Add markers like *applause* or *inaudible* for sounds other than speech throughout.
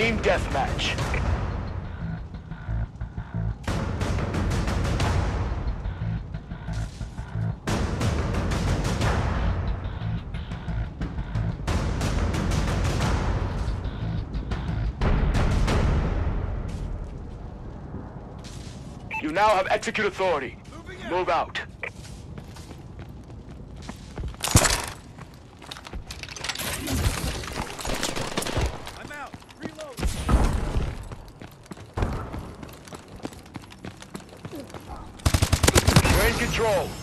Team Deathmatch. You now have execute authority. Move out. You're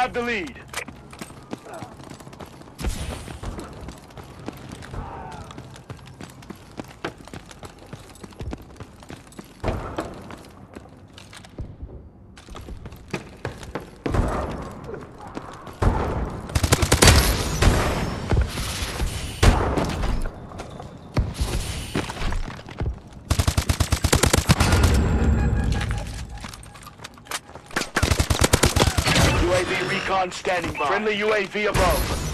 have the lead. UAV recon standing by. Friendly UAV above.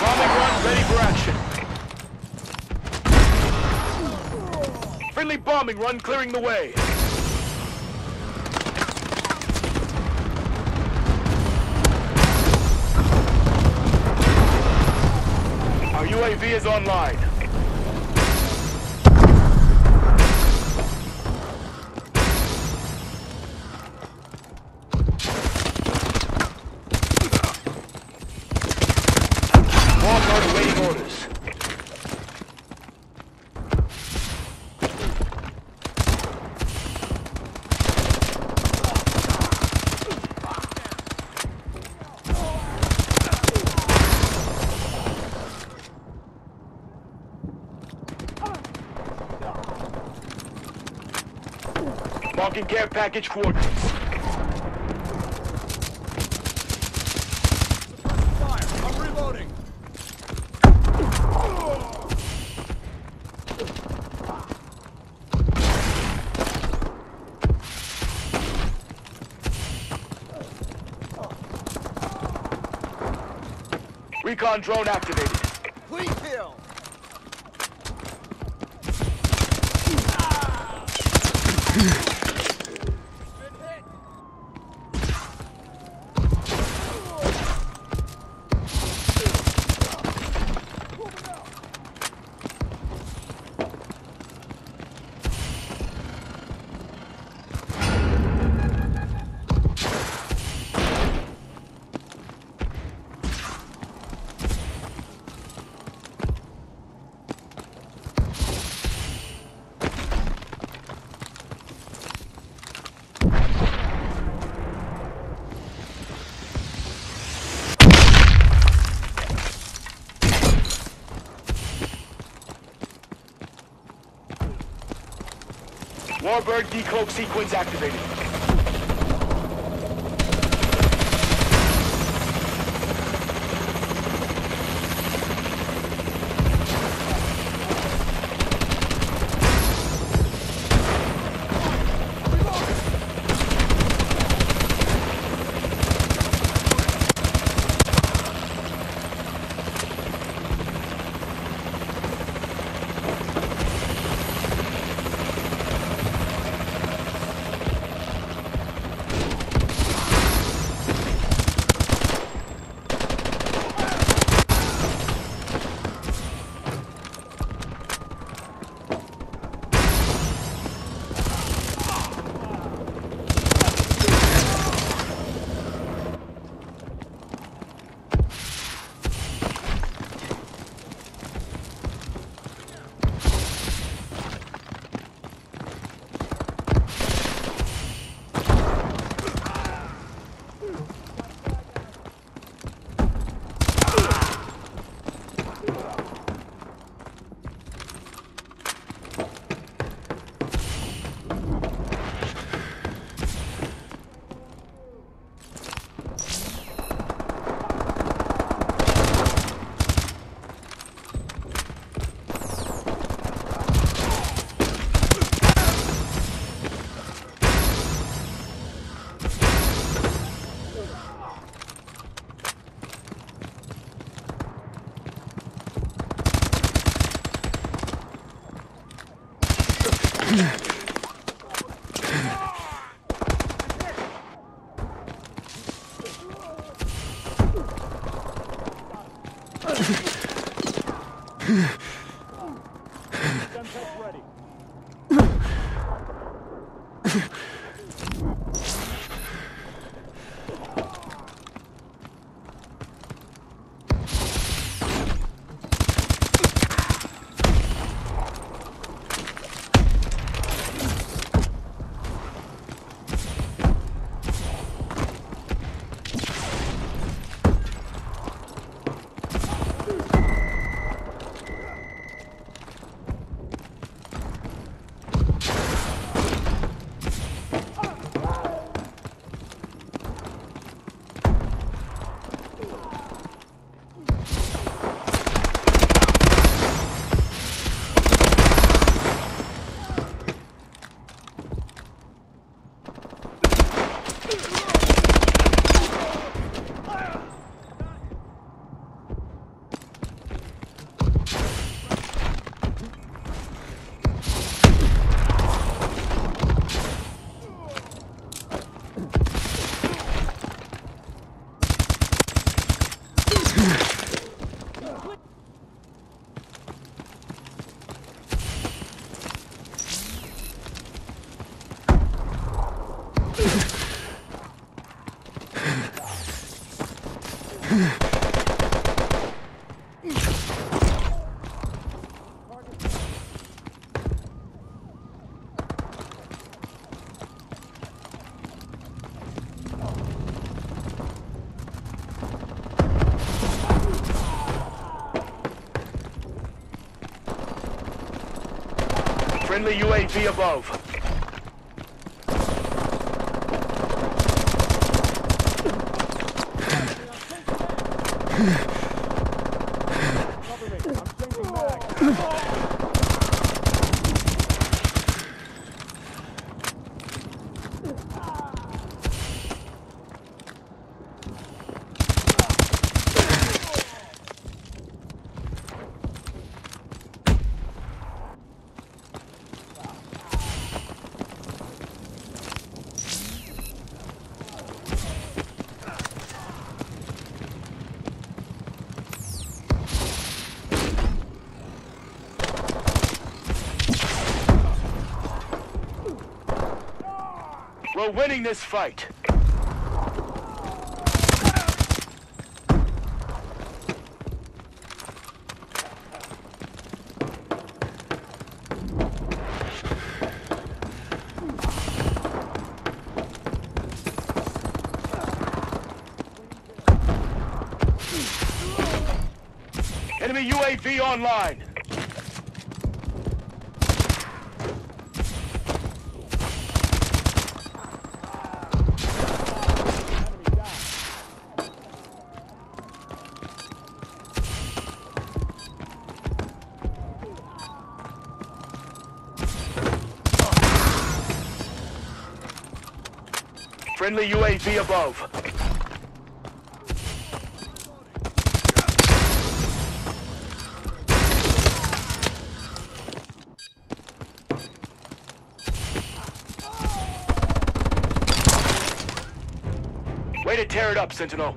Bombing run ready for action. Friendly bombing run clearing the way. Our UAV is online. Marking care package reloading. Recon drone activated. Warbird decloak sequence activated. Yeah. Friendly UAV above. Cover *laughs* We're winning this fight. Enemy UAV online. Friendly UAV above. Way to tear it up, Sentinel.